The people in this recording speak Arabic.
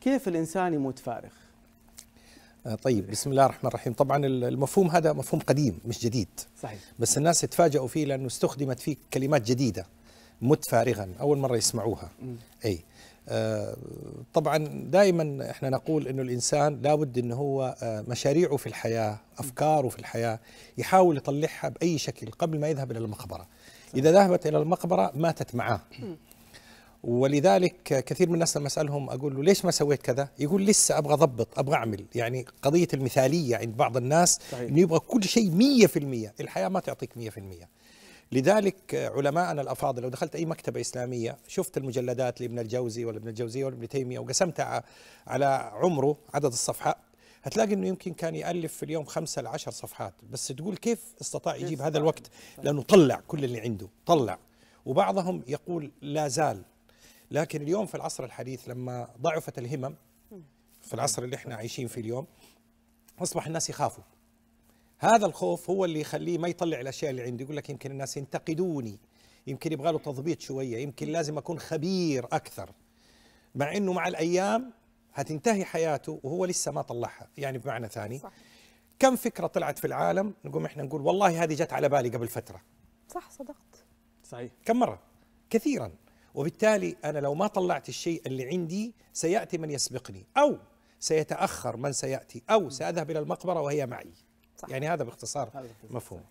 كيف الإنسان يموت فارغ؟ آه، طيب بسم الله الرحمن الرحيم. طبعا المفهوم هذا مفهوم قديم مش جديد. صحيح. بس الناس تفاجئوا فيه لأنه استخدمت فيه كلمات جديدة. مت فارغا أول مرة يسمعوها. أي. آه، طبعا دائما إحنا نقول إنه الإنسان لابد إنه هو آه، مشاريعه في الحياة أفكاره في الحياة يحاول يطلعها بأي شكل قبل ما يذهب إلى المقبرة. إذا ذهبت إلى المقبرة ماتت معاه. ولذلك كثير من الناس لما اسالهم أقول له ليش ما سويت كذا؟ يقول لسه أبغى أضبط أبغى أعمل، يعني قضية المثالية عند بعض الناس صحيح. إنه يبغى كل شيء 100% الحياة ما تعطيك 100% لذلك علماءنا الأفاضل لو دخلت أي مكتبة إسلامية شفت المجلدات لابن الجوزي ولا ابن الجوزي ولا ابن تيمية وقسمتها على عمره عدد الصفحات هتلاقي إنه يمكن كان يألف في اليوم خمسة لعشر صفحات. بس تقول كيف استطاع يجيب هذا الوقت؟ لأنه طلع كل اللي عنده طلع. وبعضهم يقول لا زال. لكن اليوم في العصر الحديث لما ضعفت الهمم في العصر اللي إحنا عايشين فيه اليوم أصبح الناس يخافوا. هذا الخوف هو اللي يخليه ما يطلع الأشياء اللي عنده يقول لك يمكن الناس ينتقدوني يمكن يبغى له تضبيط شوية يمكن لازم أكون خبير أكثر. مع إنه مع الأيام هتنتهي حياته وهو لسه ما طلعها. يعني بمعنى ثاني صح. كم فكرة طلعت في العالم؟ نقوم إحنا نقول والله هذه جت على بالي قبل فترة. صح صدقت. صحيح. كم مرة؟ كثيرا. وبالتالي أنا لو ما طلعت الشيء اللي عندي سيأتي من يسبقني أو سيتأخر من سيأتي أو سأذهب إلى المقبرة وهي معي صح. يعني هذا باختصار. مفهوم